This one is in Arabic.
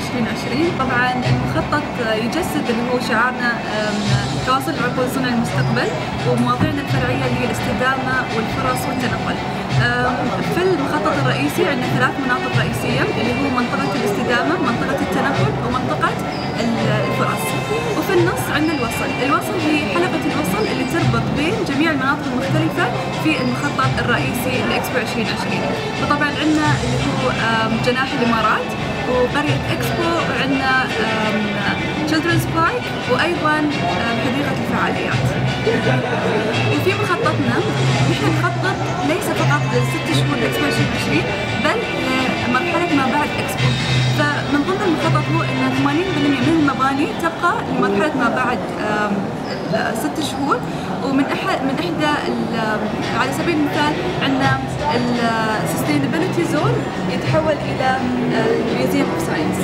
2020 طبعا المخطط يجسد اللي هو شعارنا تواصل العقول صنع المستقبل ومواضيعنا الفرعية اللي هي الاستدامة والفرص والتنقل. في المخطط الرئيسي عندنا ثلاث مناطق رئيسية اللي هو منطقة الاستدامة منطقة التنقل ومنطقة ال- الفرص. وفي النص عندنا الوصل. الوصل هي حلقة الوصل اللي تربط بين جميع المناطق المختلفة في المخطط الرئيسي لإكسبو 2020 وطبعا عندنا اللي هو جناح الإمارات. وقرية إكسبو وعندنا تشيلدرنز بارك وأيضا أم، حديقة الفعاليات. وفي مخططنا نحن نخطط ليس فقط للست شهور لإكسبو 2020 بل لمرحلة ما بعد إكسبو فمن ضمن المخطط هو أن 80% من المباني تبقى لمرحلة ما بعد ست شهور. ومن أحد من إحدى ال- على سبيل المثال عندنا ال sustainability zone يتحول إلى museum of science